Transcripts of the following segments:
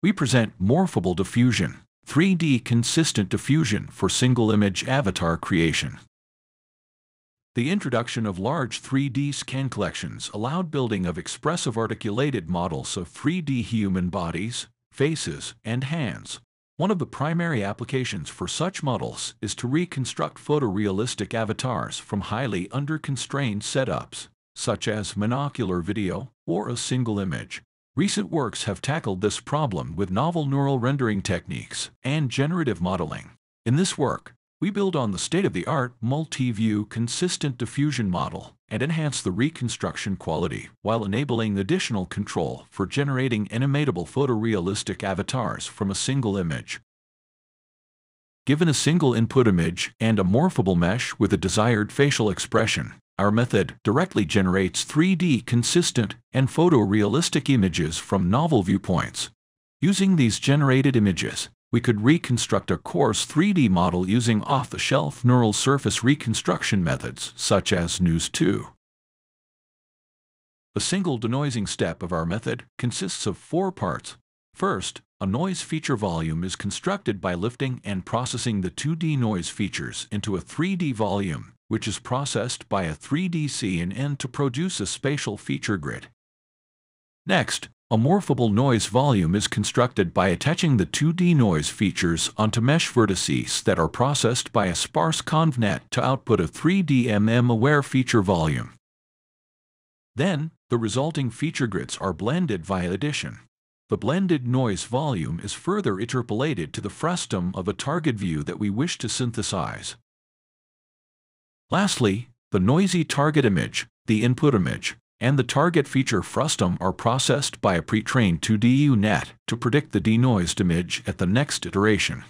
we present Morphable Diffusion, 3D consistent diffusion for single image avatar creation. The introduction of large 3D scan collections allowed building of expressive articulated models of 3D human bodies, faces, and hands. One of the primary applications for such models is to reconstruct photorealistic avatars from highly under-constrained setups, such as monocular video or a single image. Recent works have tackled this problem with novel neural rendering techniques and generative modeling. In this work, we build on the state-of-the-art multi-view consistent diffusion model and enhance the reconstruction quality while enabling additional control for generating animatable photorealistic avatars from a single image. Given a single input image and a morphable mesh with a desired facial expression, our method directly generates 3D consistent and photorealistic images from novel viewpoints. Using these generated images, we could reconstruct a coarse 3D model using off-the-shelf neural surface reconstruction methods such as NeuS2. A single denoising step of our method consists of four parts. First, a noise feature volume is constructed by lifting and processing the 2D noise features into a 3D volume, which is processed by a 3D CNN to produce a spatial feature grid. Next, a morphable noise volume is constructed by attaching the 2D noise features onto mesh vertices that are processed by a sparse convnet to output a 3DMM-aware feature volume. Then, the resulting feature grids are blended via addition. The blended noise volume is further interpolated to the frustum of a target view that we wish to synthesize. Lastly, the noisy target image, the input image, and the target feature frustum are processed by a pre-trained 2D U-Net to predict the denoised image at the next iteration.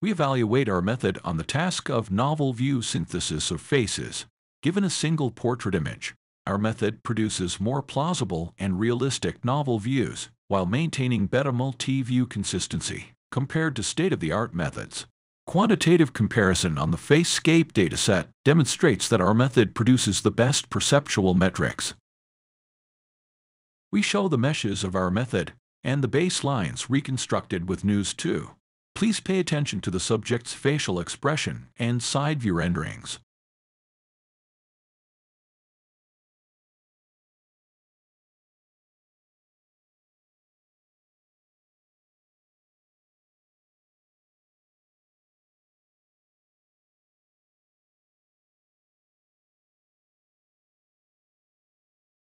We evaluate our method on the task of novel view synthesis of faces. Given a single portrait image, our method produces more plausible and realistic novel views while maintaining better multi-view consistency compared to state-of-the-art methods. Quantitative comparison on the FaceScape dataset demonstrates that our method produces the best perceptual metrics. We show the meshes of our method and the baselines reconstructed with NeuS2. Please pay attention to the subject's facial expression and side view renderings.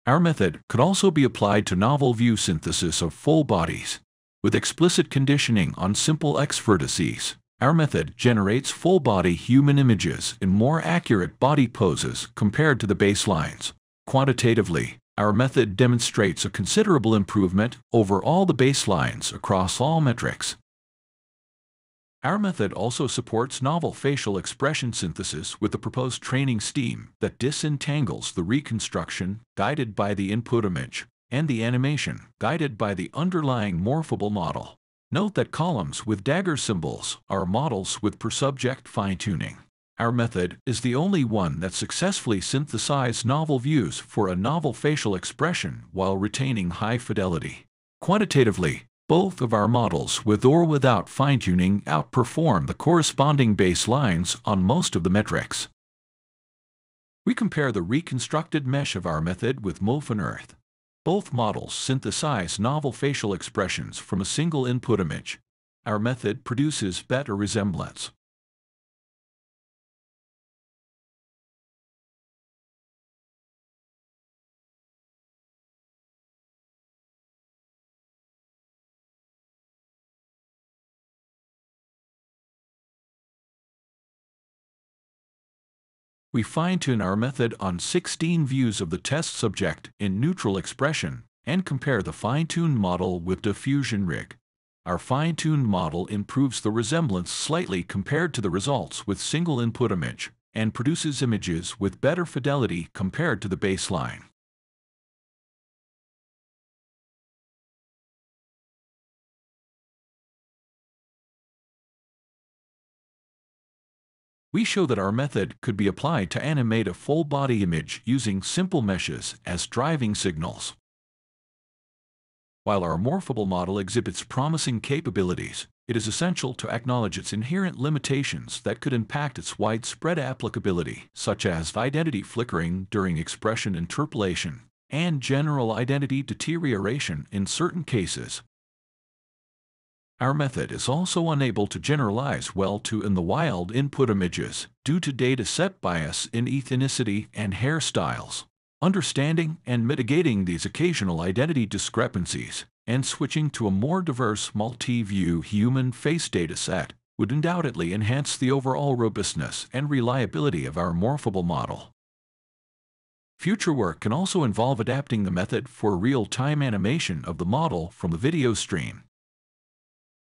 Our method could also be applied to novel view synthesis of full bodies. With explicit conditioning on SMPL-X vertices, our method generates full-body human images in more accurate body poses compared to the baselines. Quantitatively, our method demonstrates a considerable improvement over all the baselines across all metrics. Our method also supports novel facial expression synthesis with the proposed training scheme that disentangles the reconstruction guided by the input image and the animation guided by the underlying morphable model. Note that columns with dagger symbols are models with per-subject fine-tuning. Our method is the only one that successfully synthesized novel views for a novel facial expression while retaining high fidelity. Quantitatively, both of our models, with or without fine-tuning, outperform the corresponding baselines on most of the metrics. We compare the reconstructed mesh of our method with MoFaNeRF. Both models synthesize novel facial expressions from a single input image. Our method produces better resemblance. We fine-tune our method on 16 views of the test subject in neutral expression and compare the fine-tuned model with DiffusionRig. Our fine-tuned model improves the resemblance slightly compared to the results with single input image and produces images with better fidelity compared to the baseline. We show that our method could be applied to animate a full body image using SMPL meshes as driving signals. While our morphable model exhibits promising capabilities, it is essential to acknowledge its inherent limitations that could impact its widespread applicability, such as identity flickering during expression interpolation and general identity deterioration in certain cases. Our method is also unable to generalize well to in the wild input images due to dataset bias in ethnicity and hairstyles. Understanding and mitigating these occasional identity discrepancies and switching to a more diverse multi-view human face dataset would undoubtedly enhance the overall robustness and reliability of our morphable model. Future work can also involve adapting the method for real-time animation of the model from the video stream.